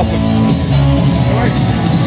awesome.